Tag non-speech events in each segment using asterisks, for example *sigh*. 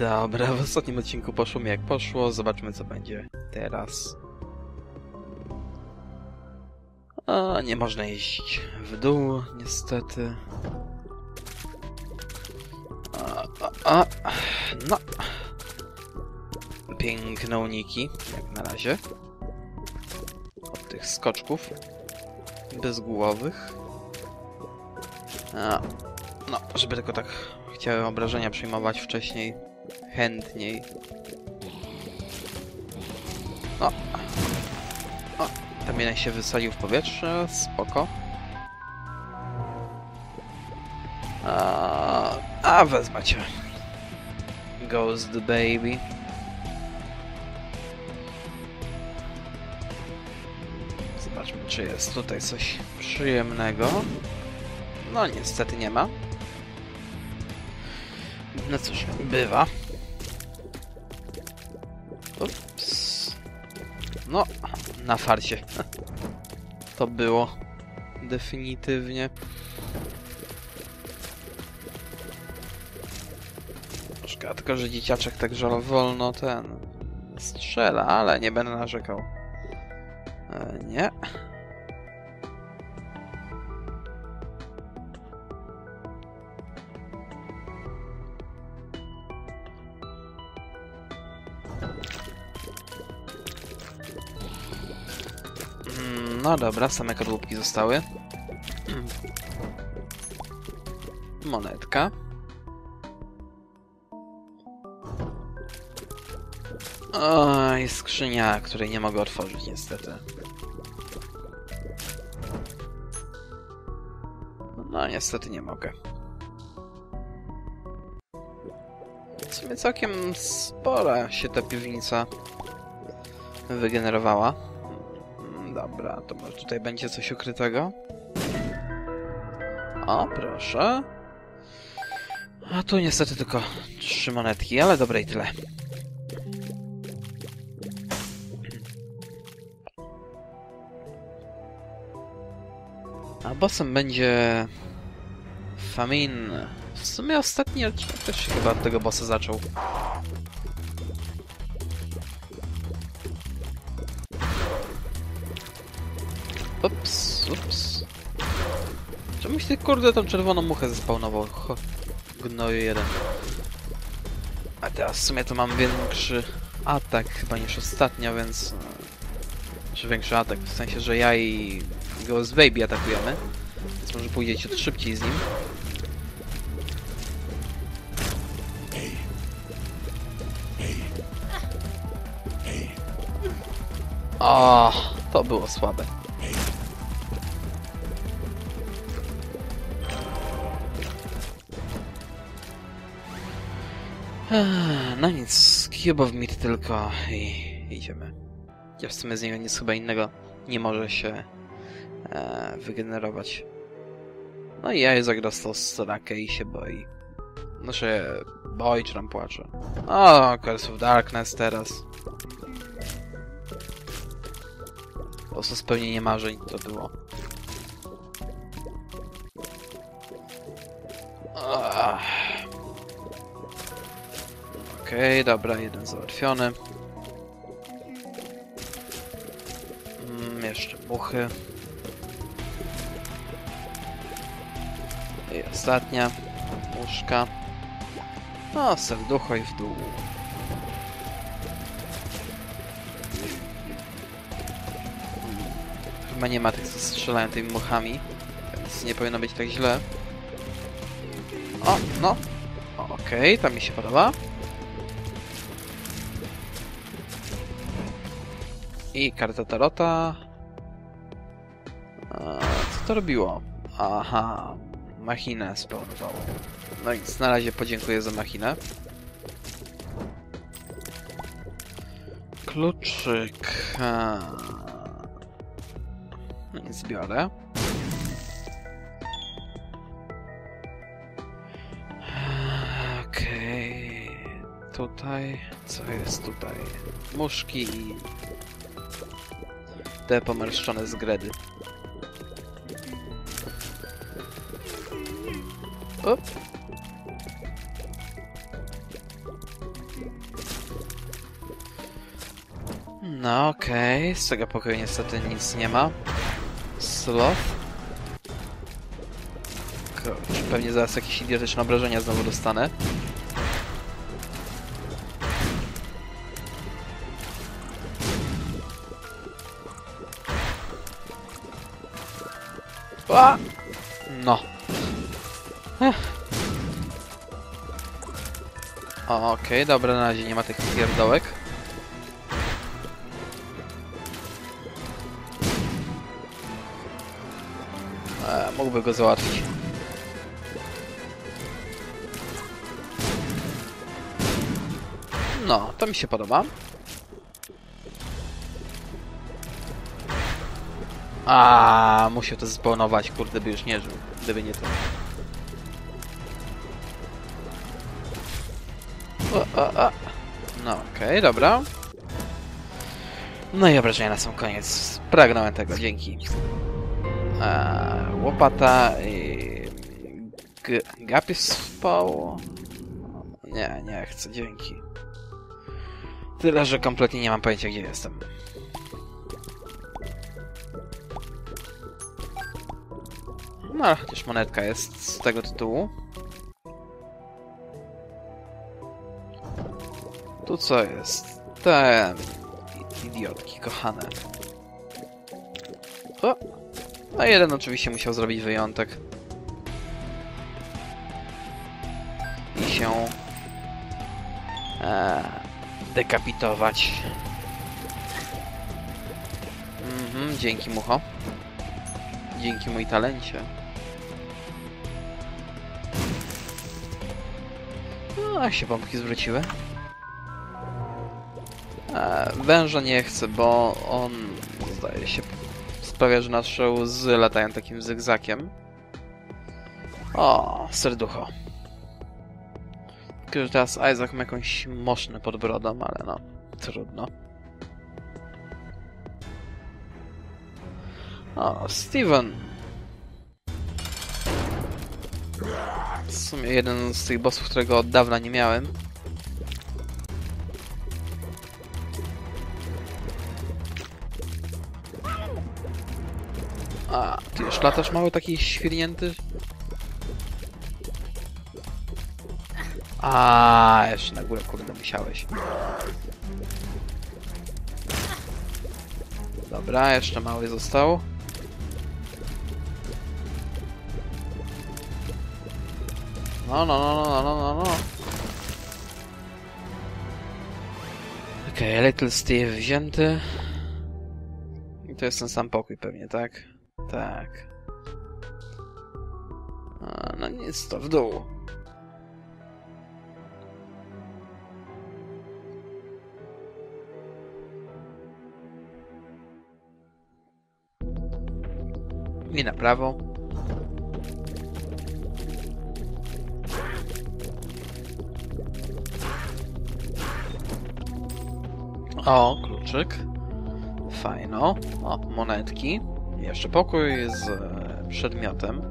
Dobra, w ostatnim odcinku poszło mi jak poszło. Zobaczmy, co będzie teraz. A, nie można iść w dół, niestety. A, a, a, no. Piękne uniki, jak na razie. Od tych skoczków. Bezgłowych. A, no, żeby tylko tak chciałem obrażenia przyjmować wcześniej. Chętniej. O! O! Tam jeden się wysadził w powietrze. Spoko. A, a wezmę cię. Ghost baby. Zobaczmy, czy jest tutaj coś przyjemnego. No niestety nie ma. No cóż, bywa. Na farcie. *laughs* To było. Definitywnie. Szkoda tylko, że dzieciaczek tak żal wolno ten strzela, ale nie będę narzekał. E, nie. No dobra, same kadłubki zostały. Monetka. Oj, skrzynia, której nie mogę otworzyć niestety. No niestety nie mogę. W sumie całkiem spora się ta piwnica wygenerowała. Dobra, to może tutaj będzie coś ukrytego. O, proszę. A tu niestety tylko trzy monetki, ale dobre i tyle. A bossem będzie... Famin. W sumie ostatni odcinek też się chyba od tego bossa zaczął. Ty kurde tą czerwoną muchę zespawnował? Gnoju jeden. A teraz w sumie to mam większy atak chyba niż ostatnio, więc... Czy większy atak, w sensie, że ja i Ghost Baby atakujemy. Więc może pójdzie ciut szybciej z nim. O, to było słabe. No nic, Cube of Meat tylko i idziemy. Ja w sumie z niego nic chyba innego nie może się e, wygenerować. No i ja zagrał strakę i się boi. Znaczy, boi czy tam płacze. O, Curse of Darkness teraz. Po prostu spełnienie marzeń to było. Okej, dobra, jeden załatwiony. Mm, jeszcze muchy. I ostatnia. Muszka. No, serducho i w dół. Chyba nie ma tych, co strzelają tymi muchami. Więc nie powinno być tak źle. O, no. Okej, to mi się podoba. I karta Tarota. Co to robiło? Aha, machinę spawnowało. No nic, na razie podziękuję za machinę. Kluczyk. A. No nic, biorę. Okej. Tutaj. Co jest tutaj? Muszki i te pomarszczone gredy. Op. No okej, okay. z tego pokoju niestety nic nie ma. Sloth. Pewnie zaraz jakieś idiotyczne obrażenia znowu dostanę. A! No. Okej, dobra, na razie nie ma tych pierdołek. E, mógłby go załatwić. No, to mi się podoba. A, musiał to zespawnować, kurde, by już nie żył, gdyby nie to. O, o, o. No, okej, dobra. No i obrażenia na sam koniec. Pragnąłem tego, dzięki. Eee, łopata i... G gapis spał? Nie, nie chcę, dzięki. Tyle, że kompletnie nie mam pojęcia, gdzie jestem. No, chociaż monetka jest z tego tytułu. Tu co jest? Te idiotki kochane. O! No jeden oczywiście musiał zrobić wyjątek. I się... E, dekapitować. Mhm, dzięki mucho. Dzięki mój talencie. No, a się pompki zwróciły. E, węża nie chcę, bo on zdaje się sprawia, że nasze łzy latają takim zygzakiem. O, serducho. Tylko, że teraz Isaac ma jakąś moszny pod brodą, ale no, trudno. O, Steven. W sumie jeden z tych bossów, którego od dawna nie miałem. A, ty już latasz mały taki świrnięty? A, jeszcze na górę kurde musiałeś. Dobra, jeszcze mały został. No, no, no, no, no, no, no. Okej, okay, Little Steve wzięty. I to jest ten sam pokój pewnie, tak? Tak. A, no nic, to w dół. I na prawo. O, kluczyk. Fajno. O, monetki. Jeszcze pokój z e, przedmiotem.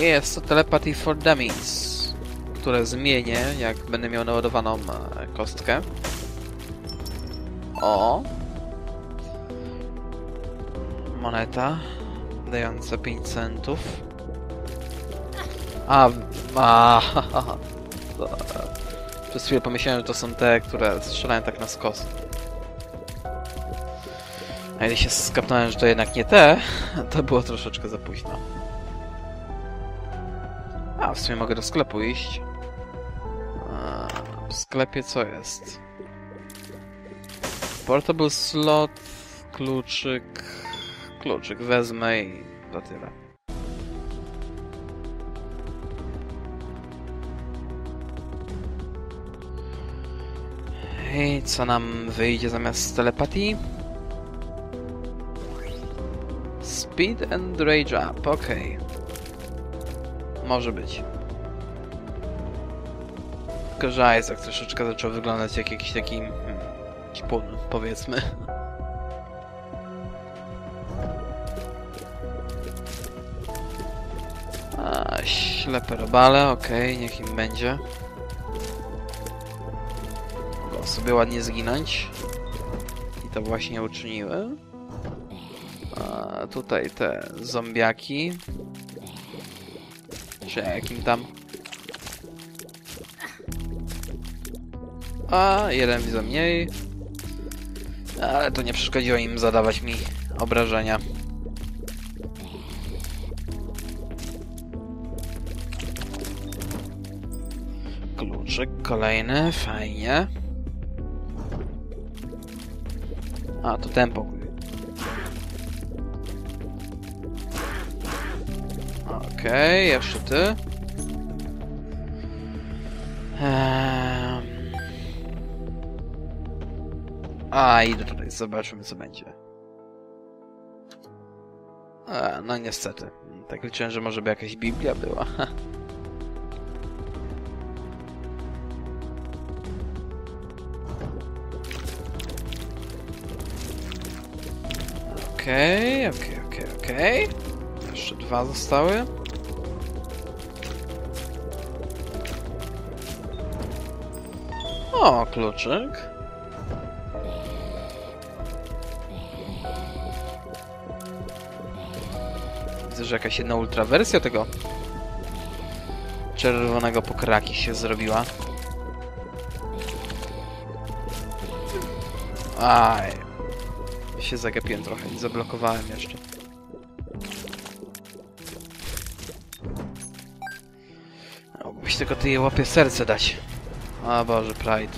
Jest to Telepathy for Dummies, które zmienię, jak będę miał naładowaną e, kostkę. O! Moneta dająca 5 centów. A, a, *laughs* Przez chwilę pomyślałem, że to są te, które strzelają tak na skos. A kiedy się skapnąłem, że to jednak nie te, *laughs* to było troszeczkę za późno. A, w sumie mogę do sklepu iść. A, w sklepie co jest? Portable slot, kluczyk... Kluczyk wezmę i to tyle. I co nam wyjdzie zamiast telepatii? Speed and Rage Up, okej. Okay. Może być. Tylko, że Isaac troszeczkę zaczął wyglądać jak jakiś taki... Hmm, powiedzmy. A, ślepe robale, okej, okay, niech im będzie. Sobie ładnie zginąć. I to właśnie uczyniłem. A tutaj te zombiaki. Czy jakim tam. A, jeden widzę mniej. Ale to nie przeszkodziło im zadawać mi obrażenia. Kluczyk kolejny, fajnie. A, to ten pokój. Okej, jeszcze ty. Ehm. A, idę tutaj, zobaczymy co będzie. A, no niestety. Tak liczyłem, że może by jakaś Biblia była. *laughs* Okej, okej, okej, okej. Jeszcze dwa zostały. O, kluczyk. Widzę, że jakaś jedna ultrawersja tego czerwonego pokraki się zrobiła. Aj. Się zagapiłem trochę i zablokowałem jeszcze. Mógłbyś tylko ty jej łapie serce dać. O Boże, Pride.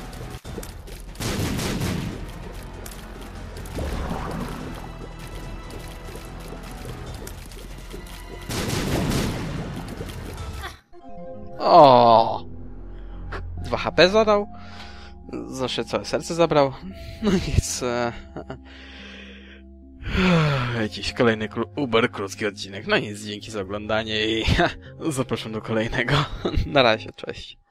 O! Dwa HP zadał. Znaczy całe serce zabrał. No nic. e, Jakiś kolejny uber krótki odcinek. No nic, dzięki za oglądanie i *laughs* zapraszam do kolejnego. *laughs* Na razie, cześć.